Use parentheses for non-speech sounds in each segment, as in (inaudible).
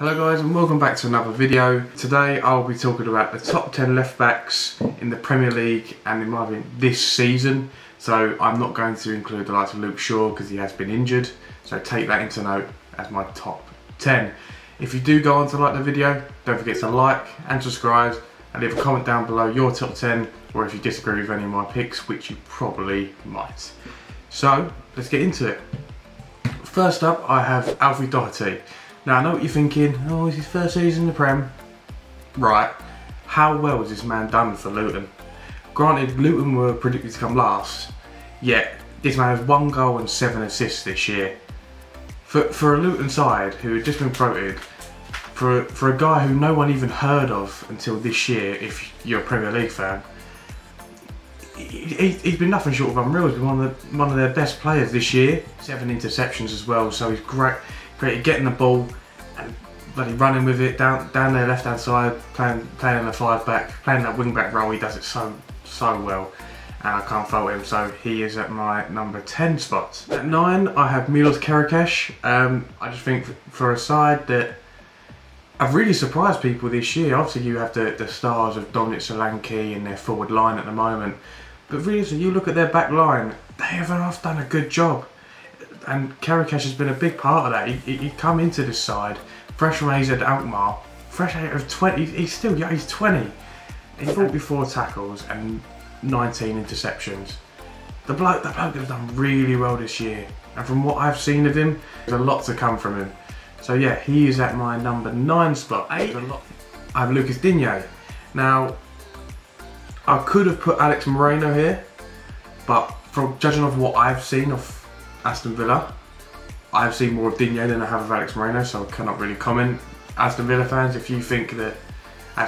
Hello guys and welcome back to another video. Today I'll be talking about the top 10 left backs in the Premier League and in my opinion this season. So I'm not going to include the likes of Luke Shaw because he has been injured. So take that into note as my top 10. If you do go on to like the video, don't forget to like and subscribe and leave a comment down below your top 10 or if you disagree with any of my picks, which you probably might. So let's get into it. First up I have Alfie Doughty. Now I know what you're thinking, oh it's his first season in the Prem. Right, how well has this man done for Luton? Granted, Luton were predicted to come last, yet this man has one goal and seven assists this year. For, for a Luton side who had just been promoted, for, for a guy who no one even heard of until this year, if you're a Premier League fan, he, has been nothing short of unreal. He's been one of the, one of their best players this year. Seven interceptions as well, so he's great getting the ball and bloody running with it down down their left hand side, playing playing the five back, playing that wing back role. He does it so so well, and I can't fault him. So he is at my number ten spot. At nine, I have Milos Kerkez. Um, I just think for a side that I've really surprised people this year. Obviously, you have the, the stars of Dominic Solanke in their forward line at the moment. But really, so you look at their back line, they have done a good job and Kerkez has been a big part of that. He, he, come into this side fresh from AZ Alkmaar, fresh out of 20. He's still yeah, he's 20. He 44 tackles and 19 interceptions. The bloke, the bloke has done really well this year, and from what I've seen of him, there's a lot to come from him. So yeah, he is at my number nine spot. Eight. I have Lucas Digne. Now, I could have put Alex Moreno here, but from judging of what I've seen of Aston Villa. I've seen more of Digne than I have of Alex Moreno, so I cannot really comment. Aston Villa fans, if you think that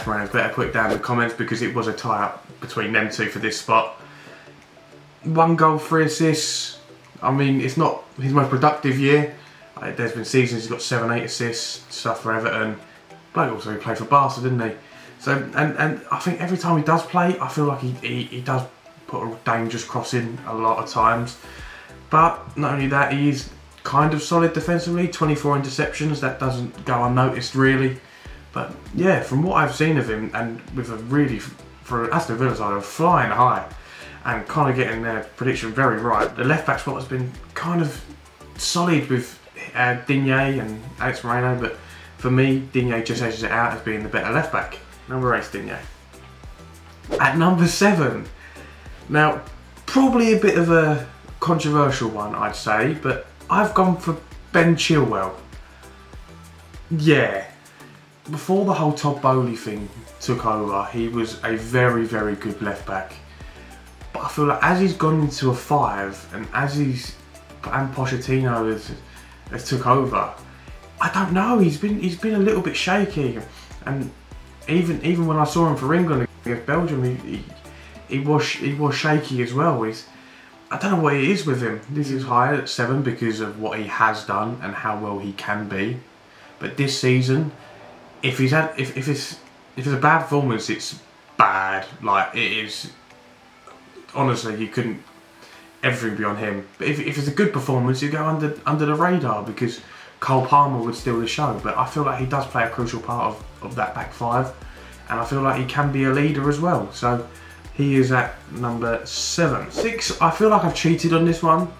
Moreno is better, put it down in the comments because it was a tie-up between them two for this spot. One goal, three assists. I mean, it's not his most productive year. Uh, there's been seasons he's got seven, eight assists, stuff for Everton. But also played for Barca, didn't he? So, and, and I think every time he does play, I feel like he, he, he does put a dangerous cross in a lot of times. But not only that, he's kind of solid defensively. 24 interceptions, that doesn't go unnoticed really. But yeah, from what I've seen of him, and with a really, for Aston Villa side, of flying high and kind of getting their prediction very right. The left back spot has been kind of solid with uh, Digne and Alex Moreno, but for me, Digne just edges it out as being the better left back. Number eight, Digne. At number seven, now probably a bit of a controversial one, I'd say, but I've gone for Ben Chilwell. Yeah, before the whole Todd Boehly thing took over, he was a very, very good left back. But I feel like as he's gone into a five, and as he's and Pochettino has, has took over, I don't know. He's been he's been a little bit shaky, and even even when I saw him for England against Belgium, he he, he was he was shaky as well. He's I don't know what it is with him. This is higher at seven because of what he has done and how well he can be. But this season, if he's had, if, if it's if it's a bad performance, it's bad. Like it is. Honestly, you couldn't everything be on him. But if, if it's a good performance, you go under under the radar because Cole Palmer would steal the show. But I feel like he does play a crucial part of, of that back five, and I feel like he can be a leader as well. So he is at number seven. Six, I feel like I've cheated on this one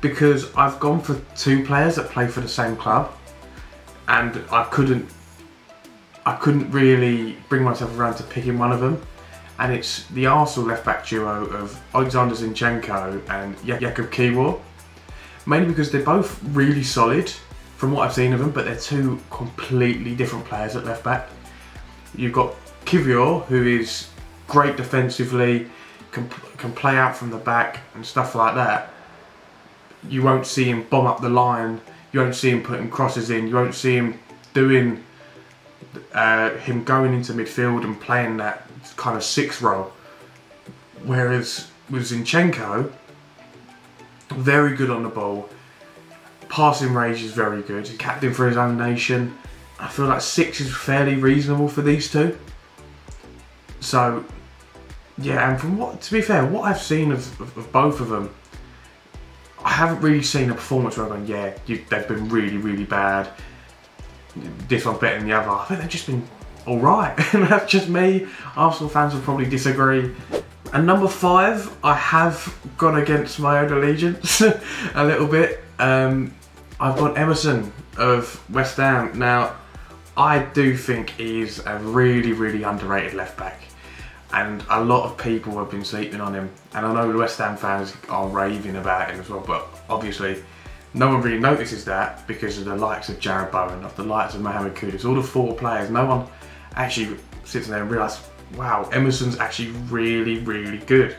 because I've gone for two players that play for the same club and I couldn't I couldn't really bring myself around to picking one of them and it's the Arsenal left back duo of Alexander Zinchenko and Jakub Kiwior mainly because they're both really solid from what I've seen of them but they're two completely different players at left back you've got Kiwior who is great defensively, can, can play out from the back and stuff like that. You won't see him bomb up the line. You won't see him putting crosses in. You won't see him doing uh, him going into midfield and playing that kind of six role. Whereas with Zinchenko, very good on the ball. Passing range is very good. Captain for his own nation. I feel like six is fairly reasonable for these two. So yeah, and from what, to be fair, what I've seen of, of, of both of them, I haven't really seen a performance where I've gone, yeah, you, they've been really, really bad. this one's better than the other. I think they've just been all right. (laughs) and That's just me. Arsenal fans will probably disagree. And number five, I have gone against my own allegiance (laughs) a little bit. Um, I've got Emerson of West Ham. Now, I do think he's a really, really underrated left back. And a lot of people have been sleeping on him. And I know the West Ham fans are raving about him as well, but obviously no one really notices that because of the likes of Jarrod Bowen, of the likes of Mohamed Kudus, all the four players. No one actually sits there and realises, wow, Emerson's actually really, really good.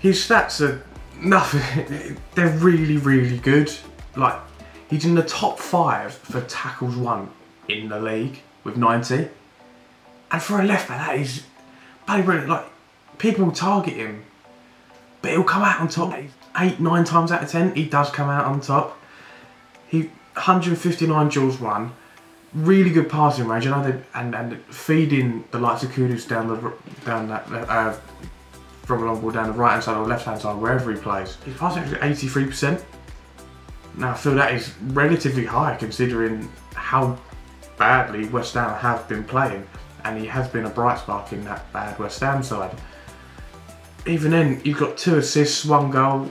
His stats are nothing, (laughs) they're really, really good. Like, he's in the top five for tackles won in the league with 90. And for a left back, that is bloody brilliant. Like, people will target him, but he'll come out on top. Eight, nine times out of ten, he does come out on top. He 159 duels won, really good passing range, and and and feeding the likes of Kudus down the down that uh, from a long ball down the right hand side or left hand side, wherever he plays. His passing range is 83 percent. Now I feel that is relatively high considering how badly West Ham have been playing, and he has been a bright spark in that bad West Ham side. Even then, you've got two assists, one goal.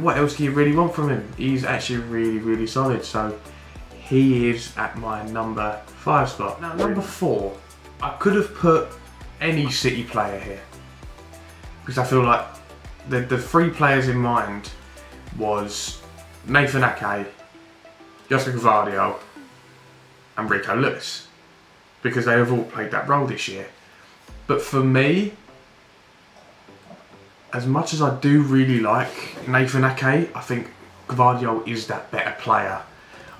What else do you really want from him? He's actually really, really solid. So he is at my number five spot. Now, number four, I could have put any City player here because I feel like the the three players in mind was Nathan Ake, Josko Gvardiol, and Rico Lewis because they have all played that role this year. But for me, as much as I do really like Nathan Ake, I think Gvardiol is that better player.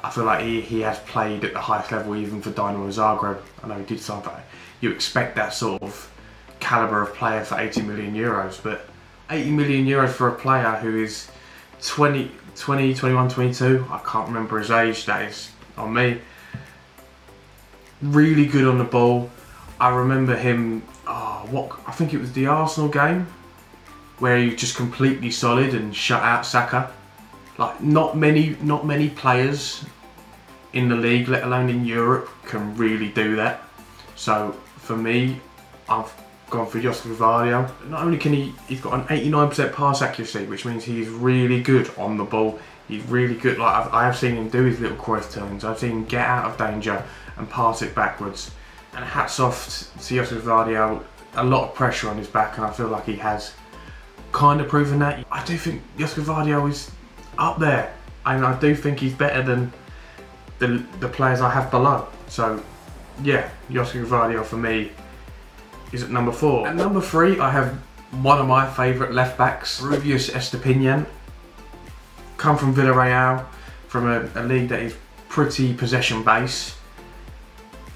I feel like he, he has played at the highest level even for Dynamo Zagreb. I know he did something. You expect that sort of calibre of player for 80 million euros, but 80 million euros for a player who is 20, 20, 21, 22, I can't remember his age, that is on me. Really good on the ball. I remember him, oh, what, I think it was the Arsenal game where he was just completely solid and shut out Saka. Like not many, not many players in the league, let alone in Europe, can really do that. So for me, I've gone for Josko Gvardiol. Not only can he, he's got an 89% pass accuracy, which means he's really good on the ball. He's really good. Like I've, I have seen him do his little Cruyff turns. I've seen him get out of danger and pass it backwards. And hats off to Josko Gvardiol. A lot of pressure on his back, and I feel like he has kind of proven that. I do think Josko Gvardiol is up there, and I do think he's better than the, the players I have below. So, yeah, Josko Gvardiol for me is at number four. At number three, I have one of my favourite left backs, Pervis Estupiñán. Come from Villarreal, from a, a league that is pretty possession based.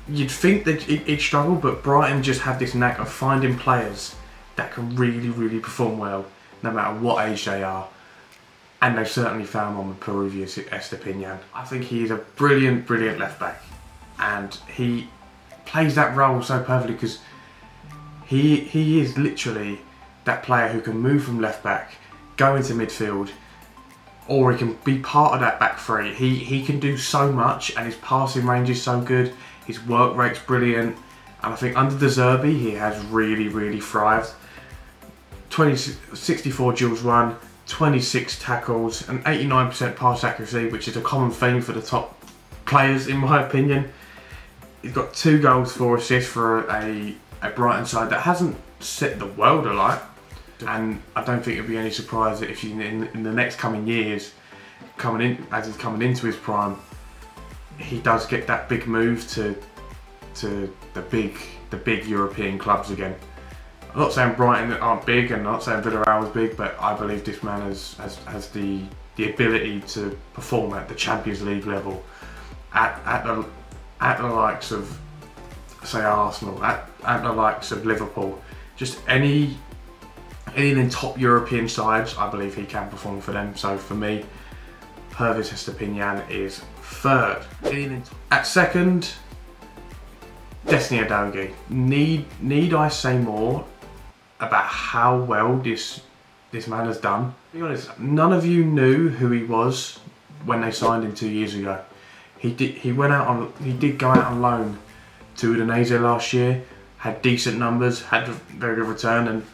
You'd think that he'd struggle, but Brighton just have this knack of finding players that can really, really perform well, no matter what age they are. And they've certainly found one with Pervis Estupiñán. I think he is a brilliant, brilliant left back. And he plays that role so perfectly because he, he is literally that player who can move from left back, go into midfield, or he can be part of that back three. He, he can do so much and his passing range is so good, his work rate's brilliant. And I think under De Zerbi, he has really, really thrived. 20, 64 duels won, 26 tackles, and 89% pass accuracy, which is a common theme for the top players in my opinion. He's got two goals, four assists for a, a Brighton side that hasn't set the world alight. And I don't think it'd be any surprise that if you, in, in the next coming years, coming in as he's coming into his prime, he does get that big move to to the big the big European clubs again. I'm not saying Brighton aren't big and I'm not saying Villarreal is big, but I believe this man has, has, has the, the ability to perform at the Champions League level at, at, the, at the likes of, say, Arsenal, at, at the likes of Liverpool. Just any, any in top European sides, I believe he can perform for them. So for me, Pervis Estupiñán is third. At second, Destiny Udogie. Need need I say more? about how well this this man has done. To be honest, none of you knew who he was when they signed him two years ago. He did. He went out on. He did go out on loan to Udinese last year. Had decent numbers. Had a very good return. And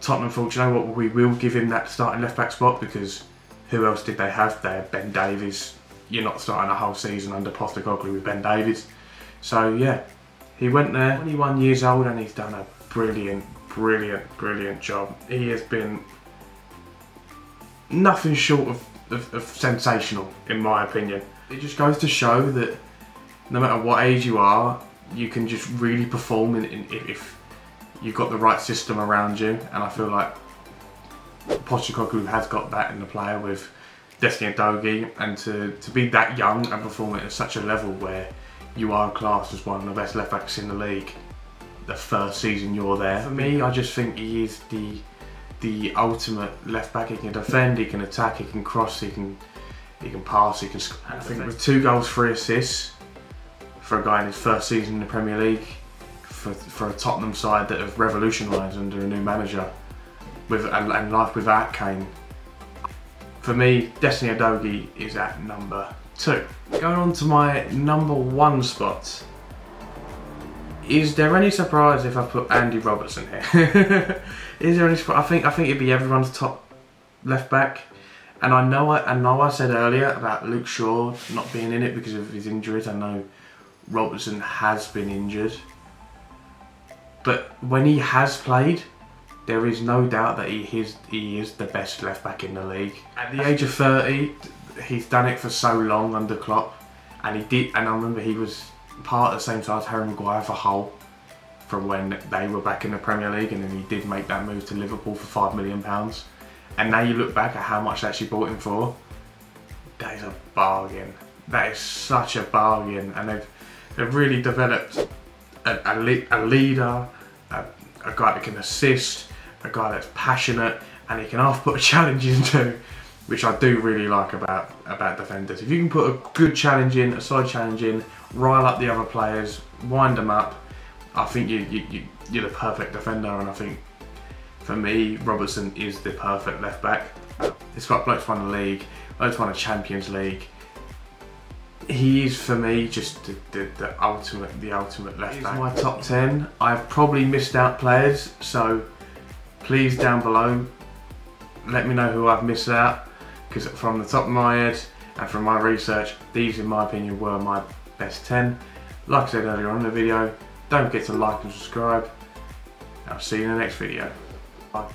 Tottenham thought, you know what, we will give him that starting left back spot because who else did they have there? Ben Davies. You're not starting a whole season under Postecoglou with Ben Davies. So yeah, he went there. 21 years old and he's done a brilliant, brilliant, brilliant job. He has been nothing short of, of, of sensational, in my opinion. It just goes to show that no matter what age you are, you can just really perform in, in, if you've got the right system around you. And I feel like Postecoglou has got that in the player with Destiny Udogie, and to, to be that young and perform at such a level where you are classed as one of the best left backs in the league the first season you're there. For me, I just think he is the the ultimate left back. He can defend, he can attack, he can cross, he can he can pass, he can. I think with two goals, three assists for a guy in his first season in the Premier League, for, for a Tottenham side that have revolutionised under a new manager, with and, and life without Kane. For me, Destiny Udogie is at number two. Going on to my number one spot. Is there any surprise if I put Andy Robertson here? (laughs) is there any surprise? I think I think it'd be everyone's top left back. And I know I, I know I said earlier about Luke Shaw not being in it because of his injuries. I know Robertson has been injured. But when he has played, there is no doubt that he is he is the best left back in the league. At the age of 30, he's done it for so long under Klopp, and he did. And I remember he was part at the same time as Harry Maguire for Hull from when they were back in the Premier League, and then he did make that move to Liverpool for five million pounds. And now you look back at how much they actually bought him for. That is a bargain. That is such a bargain, and they've they've really developed a, a, a leader, a, guy that can assist, a guy that's passionate, and he can half put (laughs) a challenge into which I do really like about about defenders. If you can put a good challenge in, a side challenge in, rile up the other players, wind them up, I think you, you, you, you're the perfect defender and I think for me, Robertson is the perfect left back. It's got blokes won the league, blokes won a Champions League. He is for me just the, the, the ultimate the ultimate left back. my top 10. I've probably missed out players, so please down below let me know who I've missed out because from the top of my head and from my research, these in my opinion were my best 10. Like I said earlier on in the video, don't forget to like and subscribe. I'll see you in the next video. Bye.